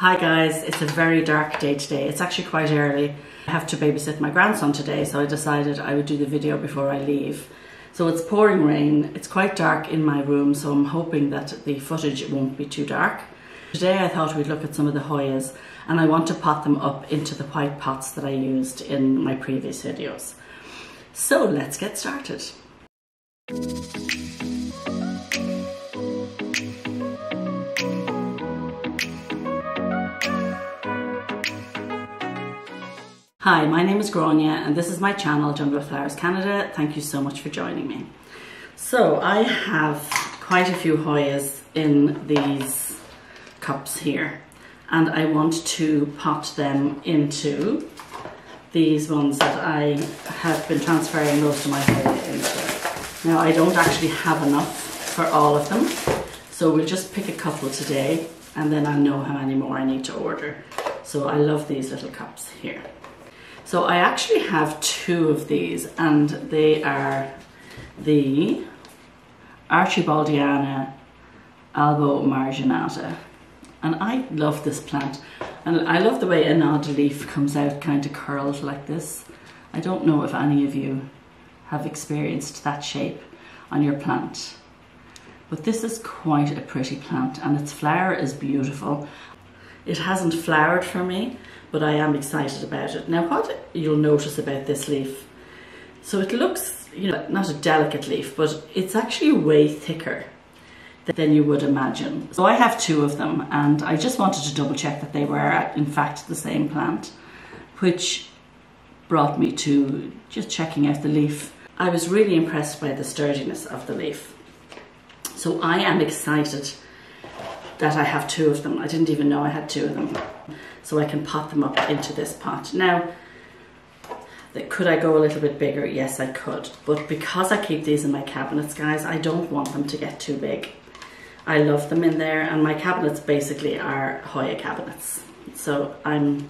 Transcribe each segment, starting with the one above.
Hi guys, it's a very dark day today. It's actually quite early. I have to babysit my grandson today, so I decided I would do the video before I leave. So it's pouring rain, it's quite dark in my room, so I'm hoping that the footage won't be too dark. Today I thought we'd look at some of the Hoyas and I want to pot them up into the white pots that I used in my previous videos. So let's get started. Hi, my name is Grania and this is my channel Jungle Flowers Canada. Thank you so much for joining me. So I have quite a few Hoyas in these cups here and I want to pot them into these ones that I have been transferring most of my Hoya into. Now I don't actually have enough for all of them so we'll just pick a couple today and then I'll know how many more I need to order. So I love these little cups here. So I actually have two of these and they are the Archibaldiana albo marginata. And I love this plant. And I love the way an odd leaf comes out kind of curled like this. I don't know if any of you have experienced that shape on your plant. But this is quite a pretty plant and its flower is beautiful. It hasn't flowered for me, but I am excited about it. Now what you'll notice about this leaf, so it looks, you know, not a delicate leaf, but it's actually way thicker than you would imagine. So I have two of them and I just wanted to double check that they were in fact the same plant, which brought me to just checking out the leaf. I was really impressed by the sturdiness of the leaf. So I am excited that I have two of them. I didn't even know I had two of them. So I can pop them up into this pot. Now, could I go a little bit bigger? Yes, I could. But because I keep these in my cabinets, guys, I don't want them to get too big. I love them in there and my cabinets basically are Hoya cabinets. So I'm,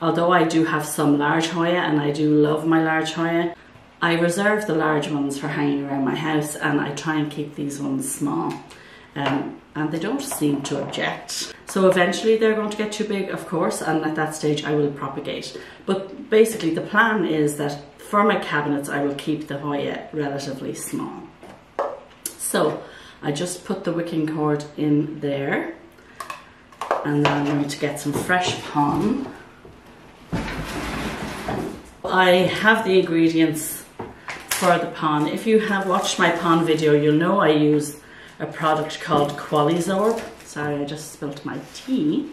although I do have some large Hoya and I do love my large Hoya, I reserve the large ones for hanging around my house and I try and keep these ones small. Um, and they don't seem to object. So eventually they're going to get too big, of course, and at that stage I will propagate. But basically the plan is that for my cabinets I will keep the Hoya relatively small. So I just put the wicking cord in there and then I'm going to get some fresh pon. I have the ingredients for the pon. If you have watched my pon video, you'll know I use a product called Qualisorb. Sorry, I just spilt my tea.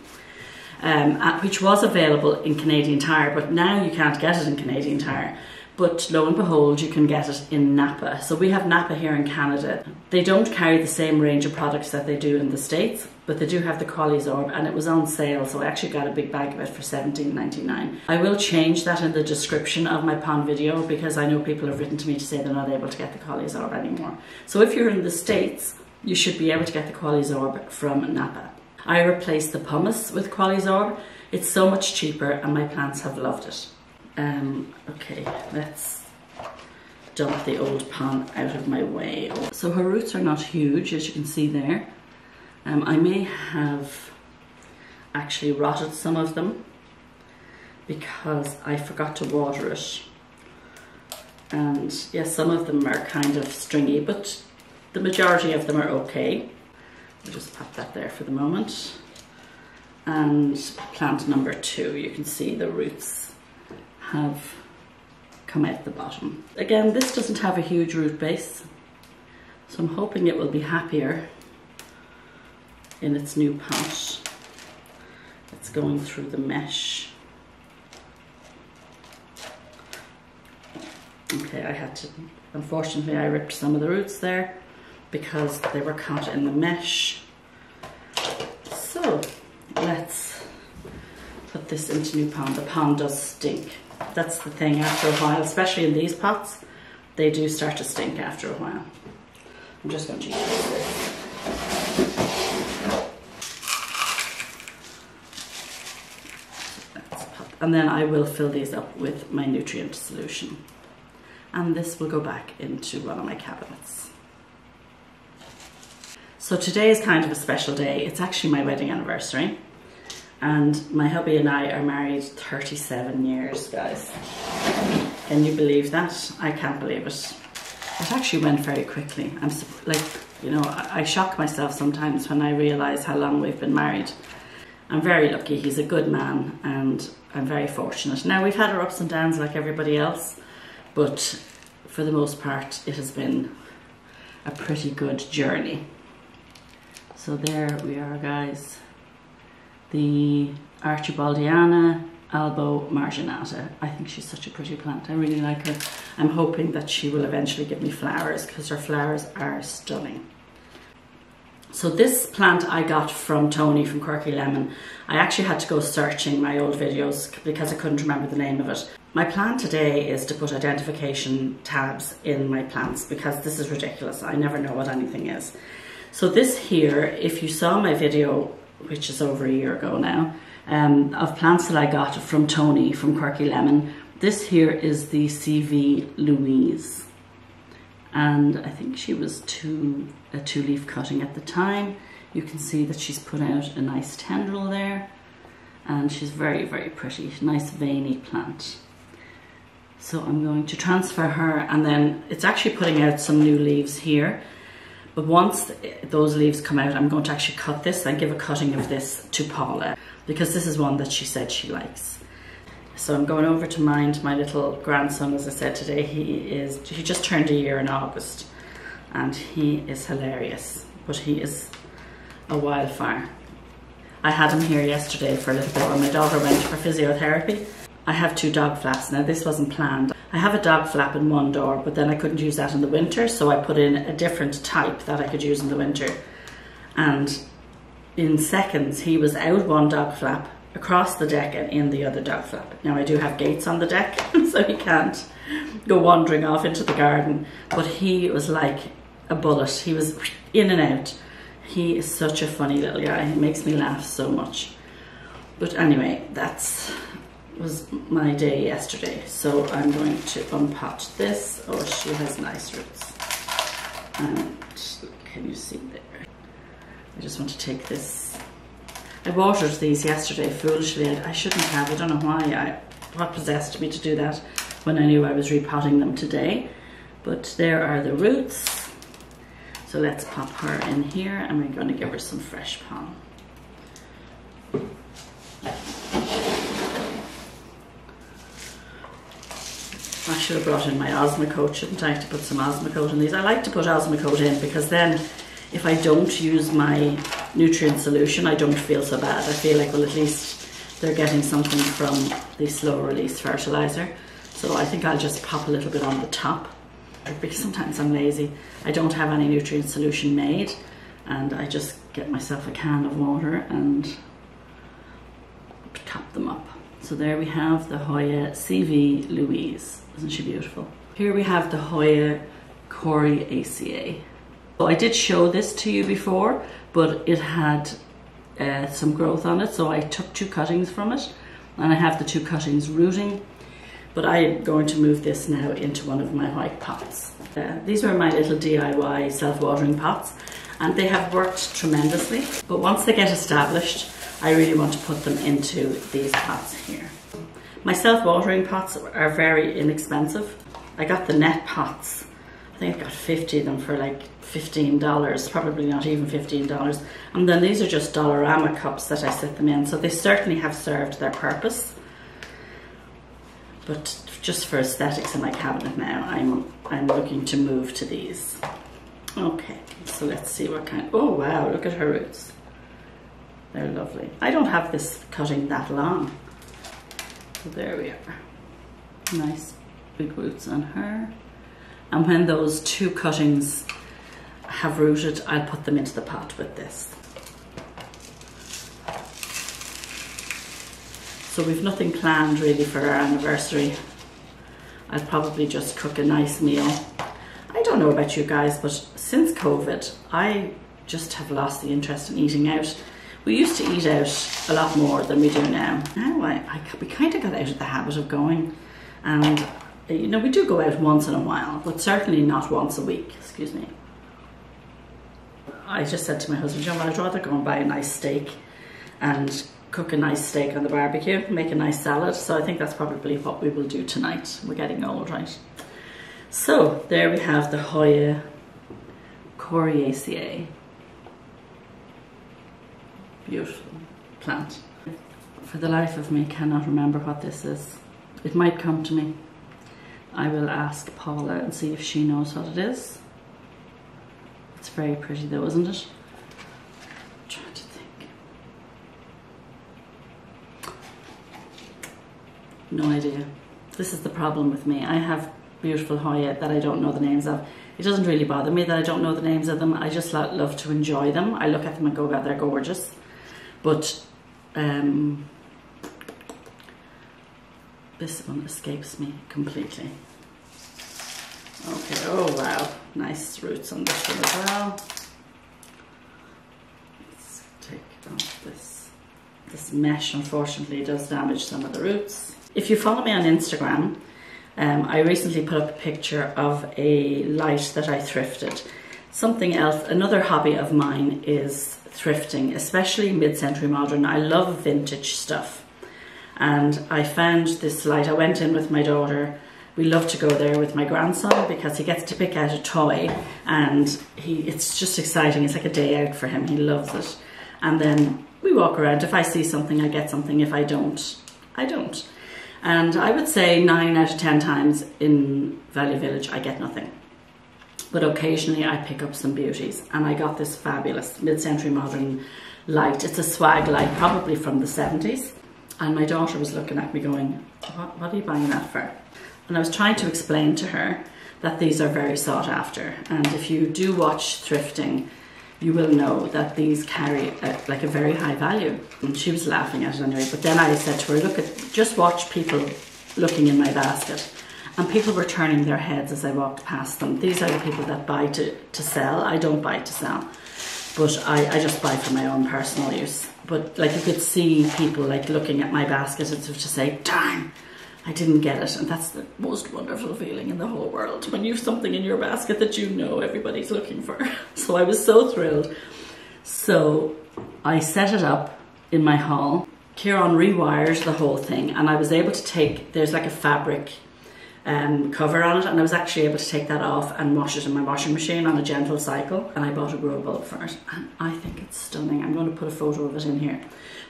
Um, which was available in Canadian Tire, but now you can't get it in Canadian Tire. But lo and behold, you can get it in Napa. So we have Napa here in Canada. They don't carry the same range of products that they do in the States, but they do have the Qualisorb and it was on sale, so I actually got a big bag of it for $17.99. I will change that in the description of my pon video because I know people have written to me to say they're not able to get the Qualisorb anymore. So if you're in the States, you should be able to get the Qualisorb from Napa. I replaced the pumice with Qualisorb. It's so much cheaper and my plants have loved it. Um, okay, let's dump the old pon out of my way. So her roots are not huge, as you can see there. Um, I may have actually rotted some of them because I forgot to water it. And yes, some of them are kind of stringy, but the majority of them are okay. We'll just pop that there for the moment. And plant number two, you can see the roots have come out the bottom. Again, this doesn't have a huge root base, so I'm hoping it will be happier in its new pot. It's going through the mesh. Okay, I had to, unfortunately I ripped some of the roots there because they were caught in the mesh. So let's put this into new pon. The pon does stink. That's the thing after a while, especially in these pots, they do start to stink after a while. I'm just going to use this. And then I will fill these up with my nutrient solution. And this will go back into one of my cabinets. So today is kind of a special day. It's actually my wedding anniversary. And my hubby and I are married 37 years, guys. Can you believe that? I can't believe it. It actually went very quickly. I'm like, you know, I, I shock myself sometimes when I realize how long we've been married. I'm very lucky. He's a good man and I'm very fortunate. Now, we've had our ups and downs like everybody else, but for the most part, it has been a pretty good journey. So there we are, guys. The Archibaldiana Albo marginata. I think she's such a pretty plant. I really like her. I'm hoping that she will eventually give me flowers because her flowers are stunning. So this plant I got from Tony from Quirky Lemon. I actually had to go searching my old videos because I couldn't remember the name of it. My plan today is to put identification tabs in my plants because this is ridiculous. I never know what anything is. So this here, if you saw my video, which is over a year ago now, um, of plants that I got from Tony from Quirky Lemon, this here is the CV Louise and I think she was two a two leaf cutting at the time. You can see that she's put out a nice tendril there and she's very very pretty, nice veiny plant. So I'm going to transfer her and then it's actually putting out some new leaves here. But once those leaves come out, I'm going to actually cut this and give a cutting of this to Paula because this is one that she said she likes. So I'm going over to mind my little grandson, as I said today. He is he just turned a year in August, and he is hilarious. But he is a wildfire. I had him here yesterday for a little bit when my daughter went for physiotherapy. I have two dog flaps now. This wasn't planned. I have a dog flap in one door, but then I couldn't use that in the winter, so I put in a different type that I could use in the winter. And in seconds, he was out one dog flap across the deck and in the other dog flap. Now I do have gates on the deck, so he can't go wandering off into the garden, but he was like a bullet. He was in and out. He is such a funny little guy. He makes me laugh so much. But anyway, that's was my day yesterday. So I'm going to unpot this. Oh, she has nice roots. And can you see there? I just want to take this I watered these yesterday foolishly. I, I shouldn't have. I don't know why. I, what possessed me to do that when I knew I was repotting them today. But there are the roots. So let's pop her in here and we're going to give her some fresh pon. Should have brought in my Osmocote, shouldn't I, to put some Osmocote in these. I like to put Osmocote in because then if I don't use my nutrient solution, I don't feel so bad. I feel like, well, at least they're getting something from the slow release fertilizer. So I think I'll just pop a little bit on the top because sometimes I'm lazy. I don't have any nutrient solution made and I just get myself a can of water and top them up. So there we have the Hoya CV Louise. Isn't she beautiful? Here we have the Hoya Coriacea. So I did show this to you before, but it had uh, some growth on it. So I took two cuttings from it and I have the two cuttings rooting. But I am going to move this now into one of my white pots. Uh, these were my little DIY self-watering pots and they have worked tremendously. But once they get established, I really want to put them into these pots here. My self-watering pots are very inexpensive. I got the net pots. I think I got 50 of them for like $15, probably not even $15. And then these are just Dollarama cups that I set them in. So they certainly have served their purpose. But just for aesthetics in my cabinet now, I'm, I'm looking to move to these. Okay, so let's see what kind, oh wow, look at her roots. They're lovely. I don't have this cutting that long. So there we are. Nice big roots on her. And when those two cuttings have rooted, I'll put them into the pot with this. So we've nothing planned really for our anniversary. I'll probably just cook a nice meal. I don't know about you guys, but since COVID, I just have lost the interest in eating out. We used to eat out a lot more than we do now. Now I, I we kind of got out of the habit of going and eh, you know, we do go out once in a while, but certainly not once a week, excuse me. I just said to my husband, know, I'd rather go and buy a nice steak and cook a nice steak on the barbecue, make a nice salad. So I think that's probably what we will do tonight. We're getting old, right? So there we have the Hoya Coriacea. Beautiful plant. For the life of me, cannot remember what this is. It might come to me. I will ask Paula and see if she knows what it is. It's very pretty though, isn't it? I'm trying to think. No idea. This is the problem with me. I have beautiful Hoya that I don't know the names of. It doesn't really bother me that I don't know the names of them. I just love to enjoy them. I look at them and go, God, they're gorgeous. But um, this one escapes me completely. Okay, oh wow, nice roots on this one as well. Let's take off this. This mesh unfortunately does damage some of the roots. If you follow me on Instagram, um, I recently put up a picture of a light that I thrifted. Something else, another hobby of mine is thrifting, especially mid-century modern. I love vintage stuff. And I found this light, I went in with my daughter. We love to go there with my grandson because he gets to pick out a toy and he it's just exciting. It's like a day out for him. He loves it. And then we walk around. If I see something, I get something. If I don't, I don't. And I would say nine out of 10 times in Value Village, I get nothing. But occasionally I pick up some beauties. And I got this fabulous mid-century modern light. It's a swag light, probably from the 70s. And my daughter was looking at me going, what, what are you buying that for? And I was trying to explain to her that these are very sought after. And if you do watch thrifting, you will know that these carry a, like a very high value. And she was laughing at it anyway. But then I said to her, look at, just watch people looking in my basket. And people were turning their heads as I walked past them. These are the people that buy to, to sell. I don't buy to sell, but I, I just buy for my own personal use. But like you could see people like looking at my basket as if to say, darn, I didn't get it. And that's the most wonderful feeling in the whole world when you've something in your basket that you know everybody's looking for. So I was so thrilled. So I set it up in my hall. Kieran rewired the whole thing and I was able to take, there's like a fabric um, cover on it and I was actually able to take that off and wash it in my washing machine on a gentle cycle and I bought a grow bulb for it and I think it's stunning. I'm going to put a photo of it in here.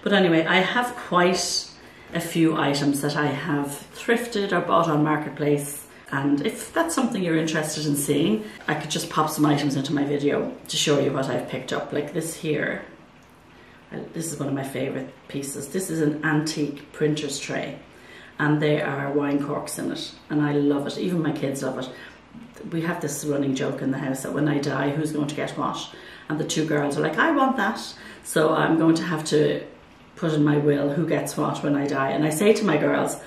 But anyway, I have quite a few items that I have thrifted or bought on Marketplace. And if that's something you're interested in seeing, I could just pop some items into my video to show you what I've picked up. Like this here, this is one of my favorite pieces. This is an antique printer's tray and there are wine corks in it and I love it. Even my kids love it. We have this running joke in the house that when I die, who's going to get what? And the two girls are like, I want that. So I'm going to have to put in my will who gets what when I die. And I say to my girls,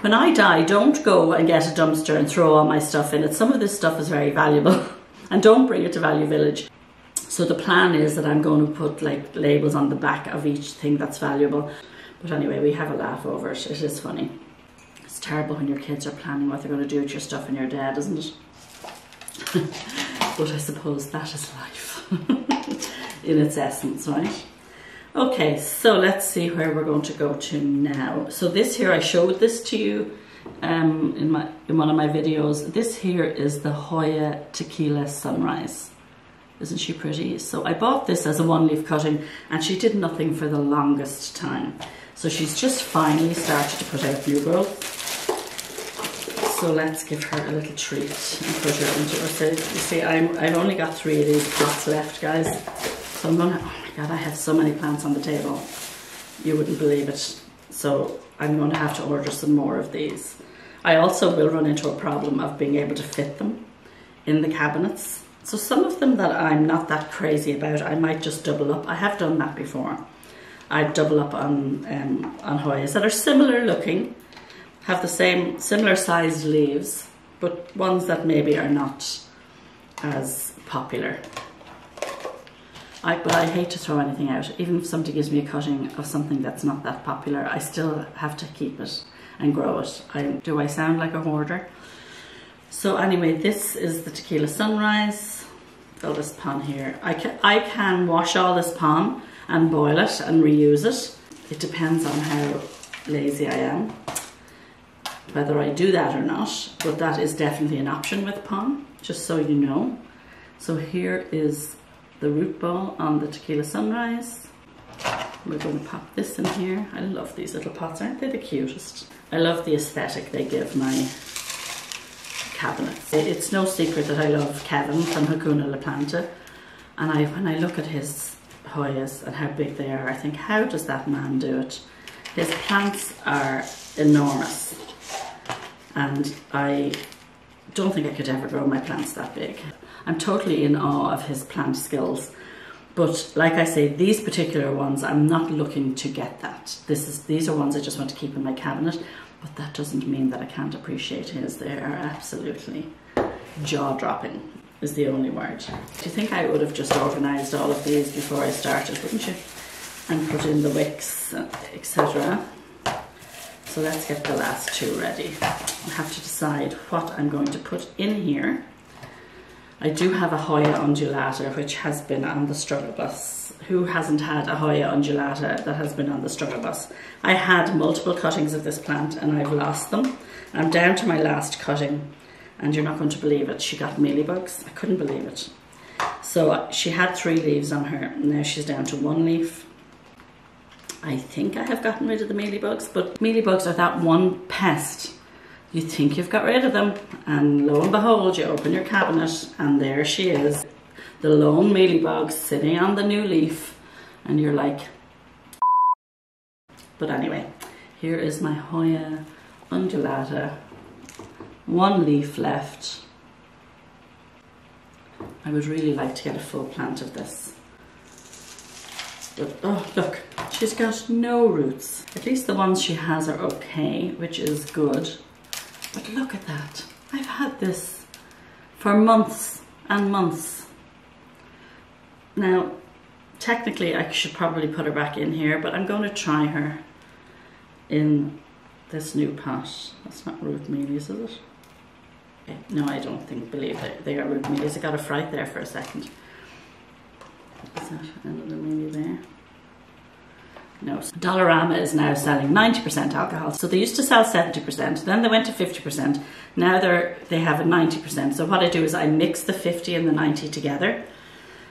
when I die, don't go and get a dumpster and throw all my stuff in it. Some of this stuff is very valuable and don't bring it to Value Village. So the plan is that I'm going to put like labels on the back of each thing that's valuable. But anyway, we have a laugh over it. It is funny. It's terrible when your kids are planning what they're going to do with your stuff and your dad, isn't it? but I suppose that is life in its essence, right? Okay, so let's see where we're going to go to now. So this here, I showed this to you um, in, my, in one of my videos. This here is the Hoya Tequila Sunrise. Isn't she pretty? So I bought this as a one leaf cutting and she did nothing for the longest time. So she's just finally started to put out new growth. So let's give her a little treat and put her into her. So you see, I'm, I've only got three of these pots left, guys. So I'm gonna, oh my God, I have so many plants on the table. You wouldn't believe it. So I'm going to have to order some more of these. I also will run into a problem of being able to fit them in the cabinets. So some of them that I'm not that crazy about, I might just double up. I have done that before. I'd double up on, um, on Hoyas that are similar looking, have the same, similar sized leaves, but ones that maybe are not as popular. I, but I hate to throw anything out. Even if somebody gives me a cutting of something that's not that popular, I still have to keep it and grow it. I, do I sound like a hoarder? So anyway, this is the Tequila Sunrise. Fill this pon here. I can, I can wash all this pon and boil it and reuse it. It depends on how lazy I am, whether I do that or not, but that is definitely an option with Pon, just so you know. So here is the root ball on the Tequila Sunrise. We're going to pop this in here. I love these little pots, aren't they the cutest? I love the aesthetic they give my cabinets. It's no secret that I love Kevin from Hakuna La Planta. And I, when I look at his Hoyas and how big they are, I think, how does that man do it? His plants are enormous. And I don't think I could ever grow my plants that big. I'm totally in awe of his plant skills. But like I say, these particular ones, I'm not looking to get that. This is These are ones I just want to keep in my cabinet, but that doesn't mean that I can't appreciate his. They are absolutely jaw-dropping is the only word. Do you think I would have just organised all of these before I started, wouldn't you? And put in the wicks, etc. So let's get the last two ready. I have to decide what I'm going to put in here. I do have a Hoya undulata which has been on the struggle bus. Who hasn't had a Hoya undulata that has been on the struggle bus? I had multiple cuttings of this plant and I've lost them. I'm down to my last cutting and you're not going to believe it. She got mealybugs. I couldn't believe it. So uh, she had three leaves on her. Now she's down to one leaf. I think I have gotten rid of the mealybugs, but mealybugs are that one pest. You think you've got rid of them, and lo and behold, you open your cabinet, and there she is, the lone mealybug sitting on the new leaf, and you're like, but anyway, here is my Hoya undulata one leaf left. I would really like to get a full plant of this. But, oh, look, she's got no roots. At least the ones she has are okay, which is good. But look at that. I've had this for months and months. Now, technically I should probably put her back in here, but I'm going to try her in this new pot. That's not root mealies, is it? No, I don't think, believe it. They are root mealies. I got a fright there for a second. Is that another mealie there? No. Dollarama is now selling 90% alcohol. So they used to sell 70%, then they went to 50%. Now they're they have a 90%. So what I do is I mix the 50 and the 90 together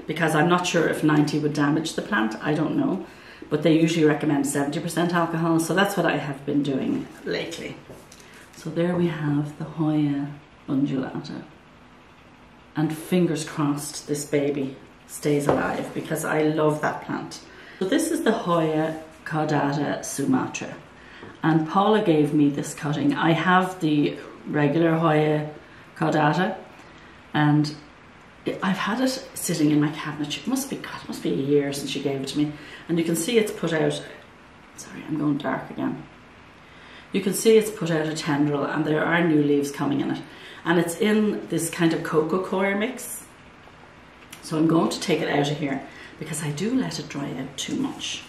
because I'm not sure if 90 would damage the plant. I don't know. But they usually recommend 70% alcohol. So that's what I have been doing lately. So there we have the Hoya undulata. And fingers crossed this baby stays alive because I love that plant. So this is the Hoya caudata sumatra. And Paula gave me this cutting. I have the regular Hoya caudata and I've had it sitting in my cabinet. It must be, God, must be a year since she gave it to me. And you can see it's put out, sorry, I'm going dark again. You can see it's put out a tendril and there are new leaves coming in it and it's in this kind of coco coir mix. So I'm going to take it out of here because I do let it dry out too much.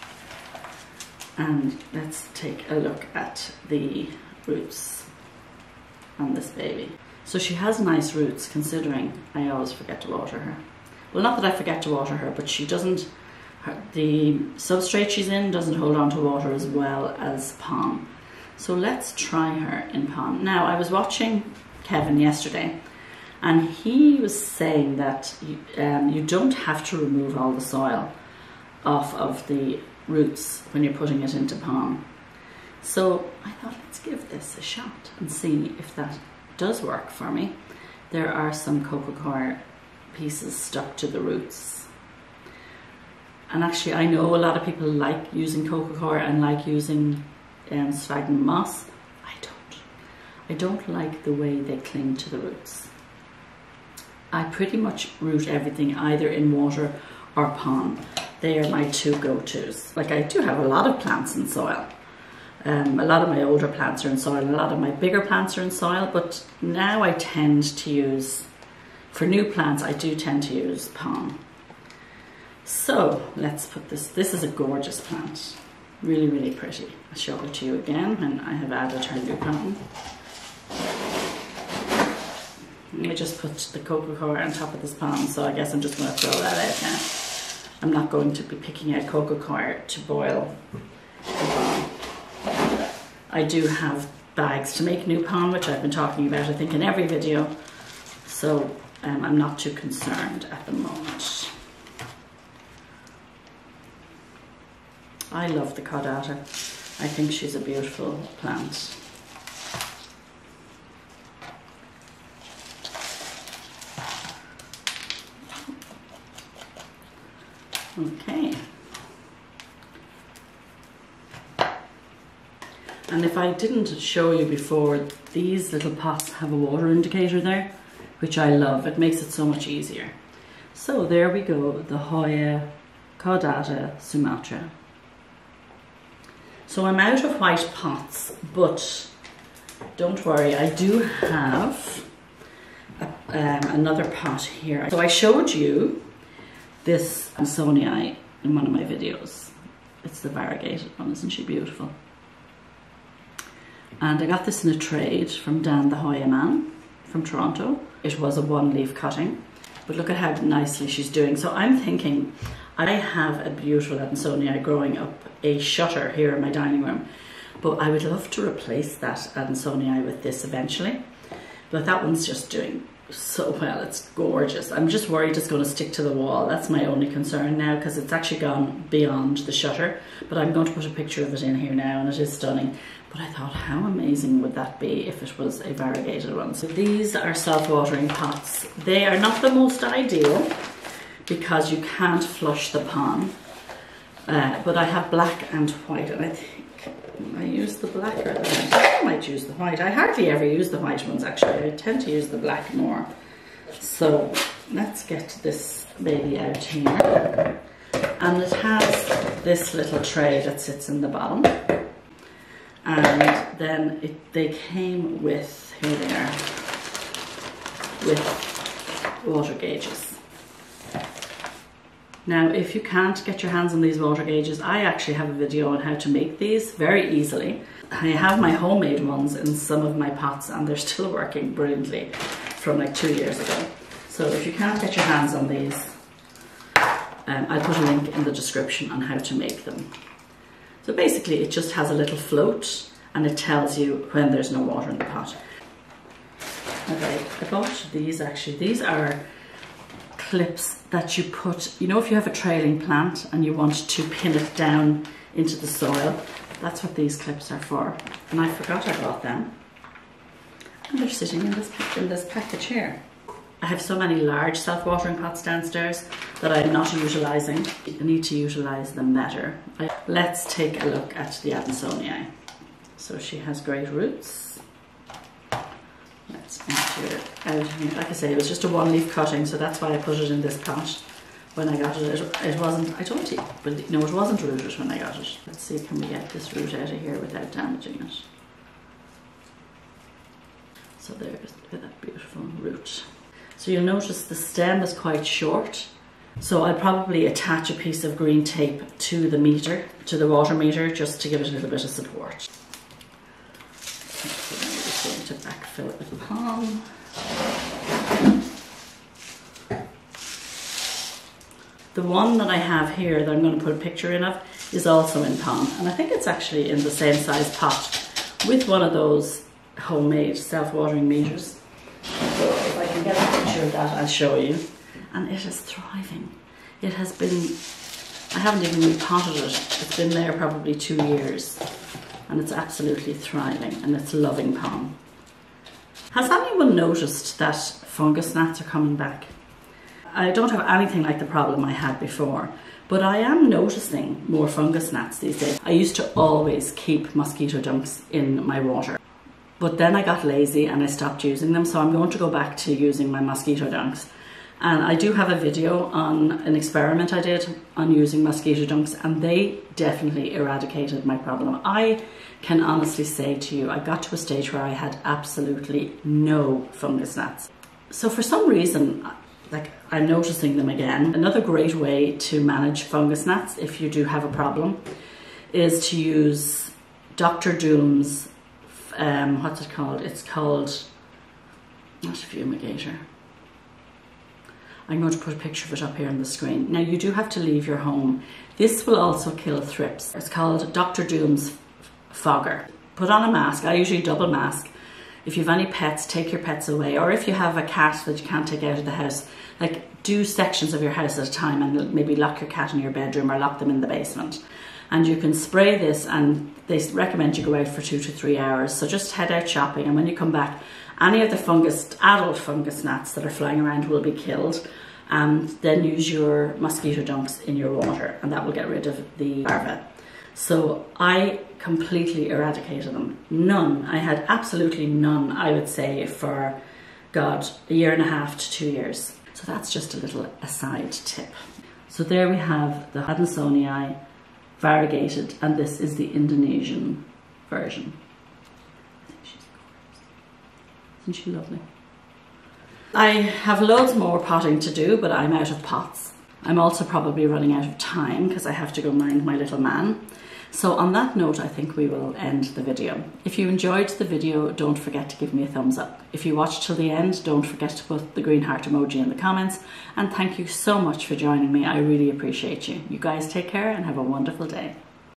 And let's take a look at the roots on this baby. So she has nice roots considering I always forget to water her. Well, not that I forget to water her, but she doesn't, her, the substrate she's in doesn't hold on to water as well as pon. So let's try her in pon. Now, I was watching Kevin yesterday, and he was saying that um, you don't have to remove all the soil off of the roots when you're putting it into pon. So I thought, let's give this a shot and see if that does work for me. There are some coco coir pieces stuck to the roots. And actually, I know a lot of people like using coco coir and like using um, sphagnum moss. I don't. I don't like the way they cling to the roots. I pretty much root everything either in water or pon. They are my two go-tos. Like I do have a lot of plants in soil. Um, a lot of my older plants are in soil, a lot of my bigger plants are in soil, but now I tend to use, for new plants, I do tend to use pon. So let's put this, this is a gorgeous plant. Really, really pretty. I'll show it to you again when I have added her new cotton. I just put the coco coir on top of this pon, so I guess I'm just going to throw that out now. I'm not going to be picking out coco coir to boil I do have bags to make new pon, which I've been talking about, I think, in every video. So um, I'm not too concerned at the moment. I love the Caudata. I think she's a beautiful plant. Okay. And if I didn't show you before, these little pots have a water indicator there, which I love. It makes it so much easier. So there we go, the Hoya Caudata Sumatra. So I'm out of white pots, but don't worry, I do have a, um, another pot here. So I showed you this Adansonii in one of my videos. It's the variegated one, isn't she beautiful? And I got this in a trade from Dan the Hoya man from Toronto. It was a one leaf cutting, but look at how nicely she's doing. So I'm thinking, I have a beautiful Adansonii growing up a shutter here in my dining room, but I would love to replace that Adansonii with this eventually. But that one's just doing so well. It's gorgeous. I'm just worried it's going to stick to the wall. That's my only concern now because it's actually gone beyond the shutter. But I'm going to put a picture of it in here now and it is stunning. But I thought, how amazing would that be if it was a variegated one? So these are self-watering pots. They are not the most ideal because you can't flush the pon. Uh, but I have black and white and I I use the black or the white. I might use the white. I hardly ever use the white ones actually. I tend to use the black more. So let's get this baby out here. And it has this little tray that sits in the bottom. And then it, they came with, here they are, with water gauges. Now, if you can't get your hands on these water gauges, I actually have a video on how to make these very easily. I have my homemade ones in some of my pots and they're still working brilliantly from like two years ago. So if you can't get your hands on these, um, I'll put a link in the description on how to make them. So basically it just has a little float and it tells you when there's no water in the pot. Okay, I bought these actually. These are clips that you put, you know if you have a trailing plant and you want to pin it down into the soil, that's what these clips are for. And I forgot I bought them. And they're sitting in this, in this package here. I have so many large self-watering pots downstairs that I'm not utilising. I need to utilise them better. Let's take a look at the Adansonii. So she has great roots. It out. Like I say, it was just a one leaf cutting, so that's why I put it in this pot. When I got it, it, it wasn't, I told you, but no, it wasn't rooted when I got it. Let's see, can we get this root out of here without damaging it? So there's that beautiful root. So you'll notice the stem is quite short. So I'll probably attach a piece of green tape to the meter, to the water meter, just to give it a little bit of support to backfill it with pon. The one that I have here that I'm going to put a picture in of is also in pon and I think it's actually in the same size pot with one of those homemade self-watering meters. So if I can get a picture of that I'll show you. And it is thriving. It has been, I haven't even repotted it. It's been there probably two years and it's absolutely thriving and it's loving pon. Has anyone noticed that fungus gnats are coming back? I don't have anything like the problem I had before, but I am noticing more fungus gnats these days. I used to always keep mosquito dunks in my water, but then I got lazy and I stopped using them, so I'm going to go back to using my mosquito dunks. And I do have a video on an experiment I did on using mosquito dunks and they definitely eradicated my problem. I can honestly say to you, I got to a stage where I had absolutely no fungus gnats. So for some reason, like I'm noticing them again. Another great way to manage fungus gnats if you do have a problem is to use Dr. Doom's, um, what's it called? It's called, not a fumigator I'm going to put a picture of it up here on the screen. Now you do have to leave your home. This will also kill thrips. It's called Dr. Doom's Fogger. Put on a mask, I usually double mask. If you have any pets, take your pets away. Or if you have a cat that you can't take out of the house, like do sections of your house at a time and maybe lock your cat in your bedroom or lock them in the basement. And you can spray this, and they recommend you go out for two to three hours. So just head out shopping, and when you come back, any of the fungus, adult fungus gnats that are flying around will be killed. And then use your mosquito dunks in your water, and that will get rid of the larvae. So I completely eradicated them. None. I had absolutely none, I would say, for God, a year and a half to two years. So that's just a little aside tip. So there we have the Adansonii variegated, and this is the Indonesian version. Isn't she lovely? I have loads more potting to do, but I'm out of pots. I'm also probably running out of time because I have to go mind my little man. So on that note, I think we will end the video. If you enjoyed the video, don't forget to give me a thumbs up. If you watched till the end, don't forget to put the green heart emoji in the comments. And thank you so much for joining me. I really appreciate you. You guys take care and have a wonderful day.